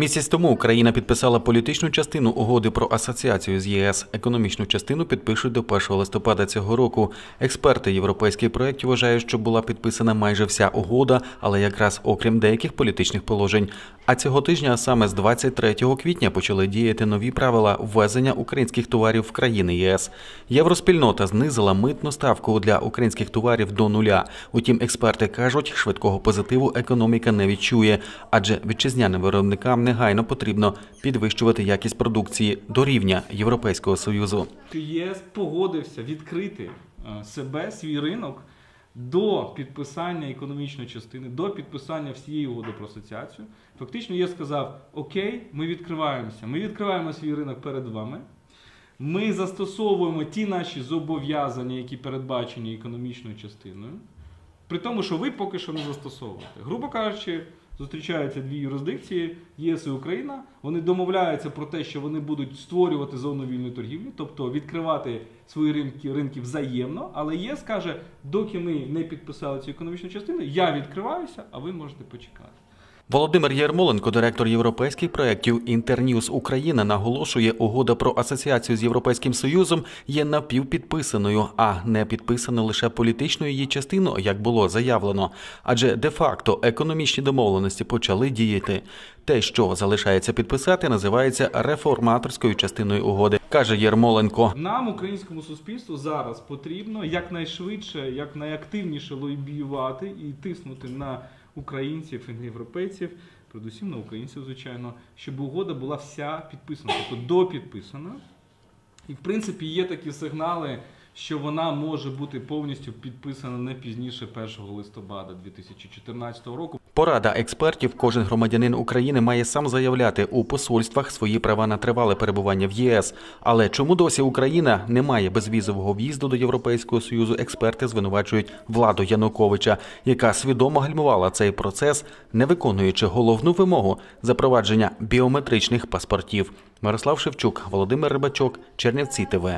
Місяць тому Україна підписала політичну частину угоди про асоціацію з ЄС. Економічну частину підпишуть до 1 листопада цього року. Експерти європейських проєктів вважають, що була підписана майже вся угода, але якраз окрім деяких політичних положень. А цього тижня, саме з 23 квітня, почали діяти нові правила ввезення українських товарів в країни ЄС. Євроспільнота знизила митну ставку для українських товарів до нуля. Утім, експерти кажуть, швидкого позитиву економіка не відчує, адже вітчизняним виробникам негайно потрібно підвищувати якість продукції до рівня Європейського союзу. ЄС погодився відкрити е, себе, свій ринок до підписання економічної частини, до підписання всієї угоди про асоціацію. Фактично, ЄС сказав: Окей, ми відкриваємося, ми відкриваємо свій ринок перед вами. Ми застосовуємо ті наші зобов'язання, які передбачені економічною частиною, при тому, що ви поки що не застосовуєте. Грубо кажучи, зустрічаються дві юрисдикції ЄС і Україна. Вони домовляються про те, що вони будуть створювати зону вільної торгівлі, тобто відкривати свої ринки ринки взаємно. Але ЄС каже, доки ми не підписали цю економічну частину, я відкриваюся, а ви можете почекати. Володимир Єрмоленко, директор європейських проєктів Інтерньюз Україна, наголошує, угода про асоціацію з Європейським Союзом є напівпідписаною, а не підписана лише політичною її частиною, як було заявлено. Адже де-факто економічні домовленості почали діяти. Те, що залишається підписати, називається реформаторською частиною угоди, каже Єрмоленко. Нам, українському суспільству, зараз потрібно якнайшвидше, якнайактивніше лобіювати і тиснути на українців і європейців, передусім на українців, звичайно, щоб угода була вся підписана, тобто допідписана. І, в принципі, є такі сигнали, що вона може бути повністю підписана не пізніше 1 листопада 2014 року. Порада експертів, кожен громадянин України має сам заявляти у посольствах свої права на тривале перебування в ЄС. Але чому досі Україна не має безвізового в'їзду до Європейського союзу? Експерти звинувачують владу Януковича, яка свідомо гальмувала цей процес, не виконуючи головну вимогу запровадження біометричних паспортів. Мирослав Шевчук, Володимир Рибачок, Чернівці ТВ.